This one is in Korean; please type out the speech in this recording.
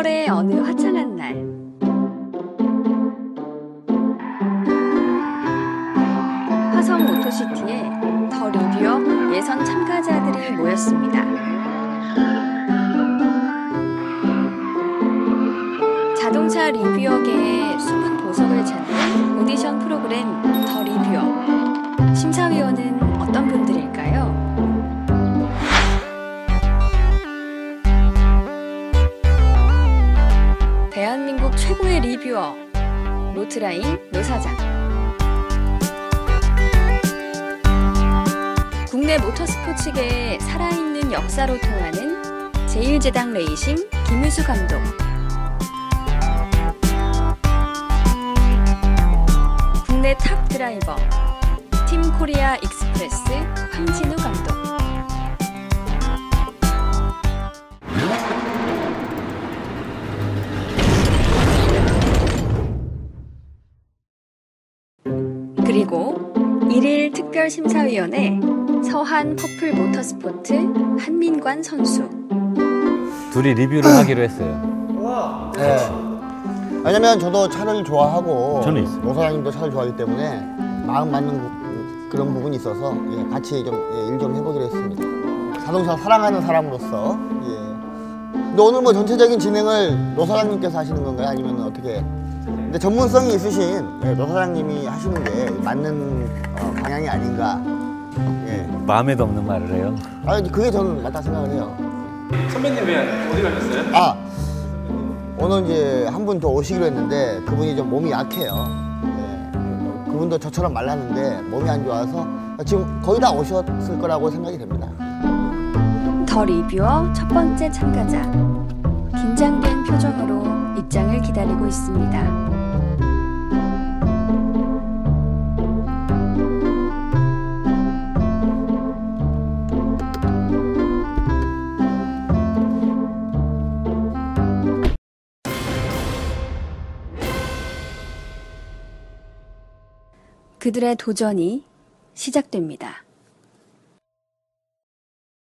6월의 어느 화창한 날. 화성 오토시티에 The Reviewer 예선 참가자들이 모였습니다. 자동차 reviewer계의 숨은 보석을 찾는 오디션 프로그램 The Reviewer. 심사위원은 최고의 reviewer 모트라인 노 사장. 국내 모터스포츠계의 살아있는 역사로 통하는 제일제당 레이싱 김우수 감독. 국내 top 드라이버 팀 코리아 익스프레스 황진우 감독 그리고 1일 특별심사위원 서한 퍼플 모터스포트 한민관 선수 둘이 리뷰를 하기로 했어요. 네. 왜냐면 저도 차를 좋아하고 저는 있어요. 노 사장님도 차를 좋아하기 때문에 마음 맞는 부- 그런 부분이 있어서 예, 같이 좀 일 좀 해보기로 했습니다. 자동차 사랑하는 사람으로서 예. 근데 오늘 뭐 전체적인 진행을 노 사장님께서 하시는 건가요? 아니면 어떻게? 근데 전문성이 있으신 예, 노 사장님이 하시는 게 맞는 어, 방향이 아닌가. 예. 마음에도 없는 말을 해요. 아 그게 저는 맞다 생각을 해요. 선배님 왜 어디 가셨어요? 아 오늘 이제 한 분 더 오시기로 했는데 그분이 좀 몸이 약해요. 예. 그분도 저처럼 말랐는데 몸이 안 좋아서 지금 거의 다 오셨을 거라고 생각이 됩니다. 더 리뷰어 첫 번째 참가자 긴장된 표정으로 입장을 기다리고 있습니다. 그들의 도전이 시작됩니다.